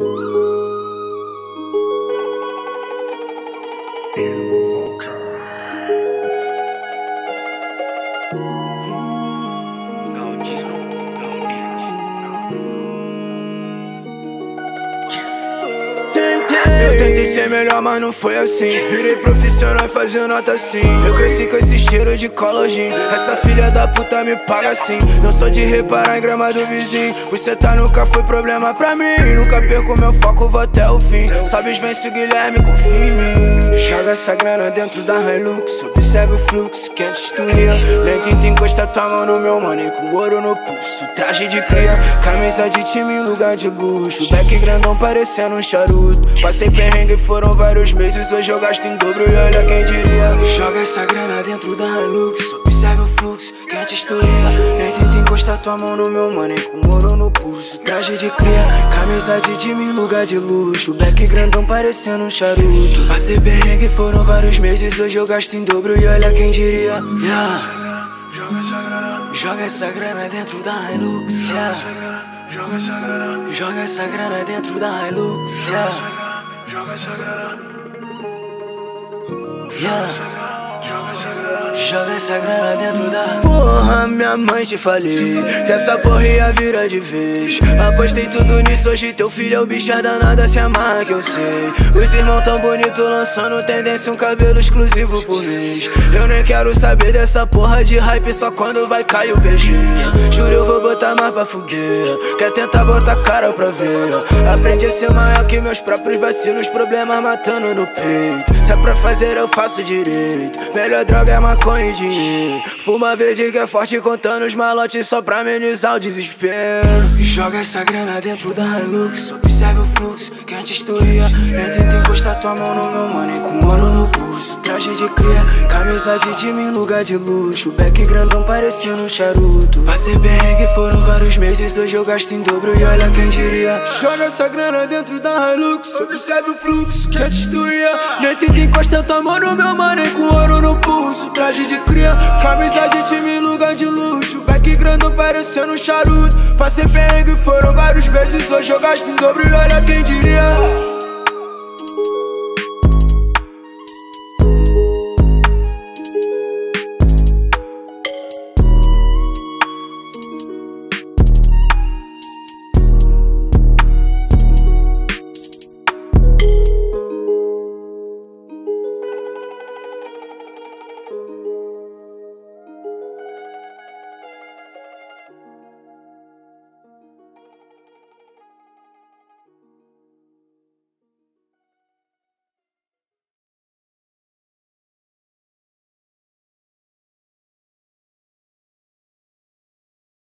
Eu tentei ser melhor, mas não foi assim. Virei profissional e fazia nota assim. Eu cresci com esse cheiro de colagem. Essa filha da puta me paga assim. Não sou de reparar em grama do vizinho. Você tá nunca foi problema pra mim. Nunca perco meu foco, vou até o fim. Sabes, vence Guilherme, confia em mim. Joga essa grana dentro da Hilux. Observe o fluxo, quente destruir. Nem tenta encostar tua mão no meu money com ouro no pulso. Traje de cria, camisa de time em lugar de luxo. Back grandão parecendo um charuto. Passei perrengue, foram vários meses. Hoje eu gasto em dobro e olha quem diria. Joga essa grana dentro da Hilux. Observe o fluxo, destruir. Nem tenta encostar tua mão no meu money com ouro no pulso. Traje de cria, camisa de time lugar de luxo. Back grandão parecendo um charuto. Passei perrengue, foram vários meses. Hoje eu gasto em dobro e olha quem diria. Yeah. Joga essa grana dentro da Hilux. Yeah. Joga essa grana dentro da Hilux. Yeah. Yeah. Joga essa grana dentro da Minha mãe te falei Que essa porra ia virar de vez. Apostei tudo nisso, hoje teu filho é o bicho danada Se amarra que eu sei. Os irmãos tão bonito lançando tendência Um cabelo exclusivo por mês. Eu nem quero saber dessa porra de hype Só quando vai cair o PG Juro eu vou botar mais pra fuder Quer tentar botar cara pra ver. Aprendi a ser maior que meus próprios vacilos Problemas matando no peito Se é pra fazer eu faço direito. Melhor droga é maconha e dinheiro. Fuma verde que é forte contando os malotes Só pra amenizar o desespero. Joga essa grana dentro da Hilux Observe o fluxo, quente estuia Nem tenta encostar tua mão no meu money Com ouro no pulso, traje de cria Camisa de time lugar de luxo. Back grandão parecendo um charuto. Passei bem foram vários meses. Hoje eu gasto em dobro e olha quem diria. Joga essa grana dentro da Hilux. Observe o fluxo, quente estuia Nem tenta encostar tua mão no meu money Com ouro no pulso, traje de cria Camisa de time parecendo um charuto. Passei perrengue, foram vários meses Hoje eu gasto em dobro e olha quem diria